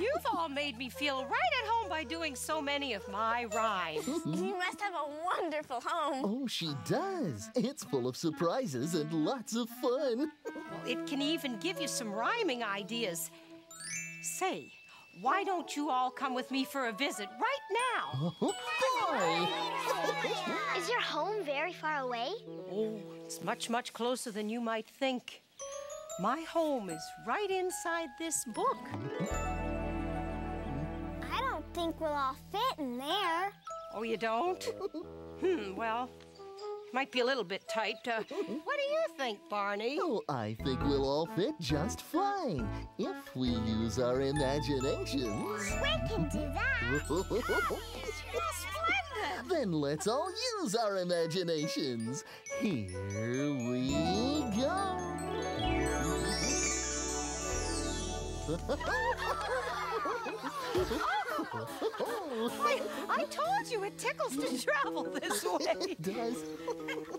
you've all made me feel right at home by doing so many of my rhymes. You must have a wonderful home. Oh, she does. It's full of surprises and lots of fun. It can even give you some rhyming ideas. Say, why don't you all come with me for a visit right now? Oh, boy! Is your home very far away? Oh, it's much, much closer than you might think. My home is right inside this book. I don't think we'll all fit in there. Oh, you don't? hmm, well, might be a little bit tight. Uh, what do you think, Barney? Oh, I think we'll all fit just fine if we use our imaginations. We can do that. Then let's all use our imaginations. Here we go. I, I told you it tickles to travel this way. It does.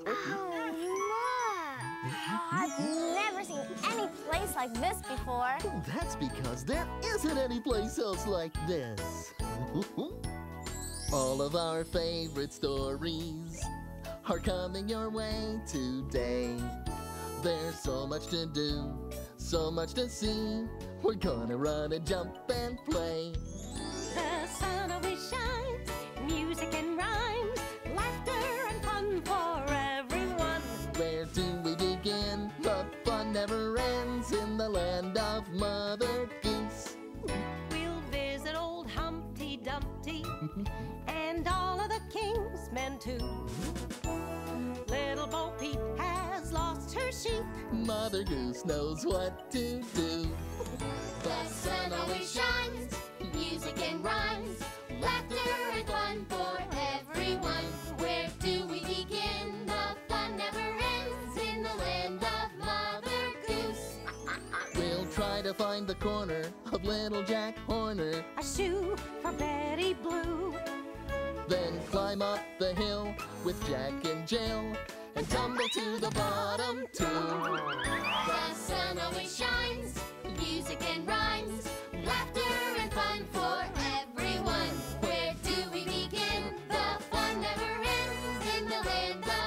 Oh, look. I've never seen any place like this before. Oh, that's because there isn't any place else like this. All of our favorite stories are coming your way today. There's so much to do, so much to see. We're gonna run and jump and play. Never ends in the land of Mother Goose. We'll visit old Humpty Dumpty and all of the king's men too. Little Bo Peep has lost her sheep. Mother Goose knows what to do. The sun to find the corner of Little Jack Horner. A shoe for Betty Blue. Then climb up the hill with Jack and Jill and tumble to the bottom too. The sun always shines, music and rhymes, laughter and fun for everyone. Where do we begin? The fun never ends in the land of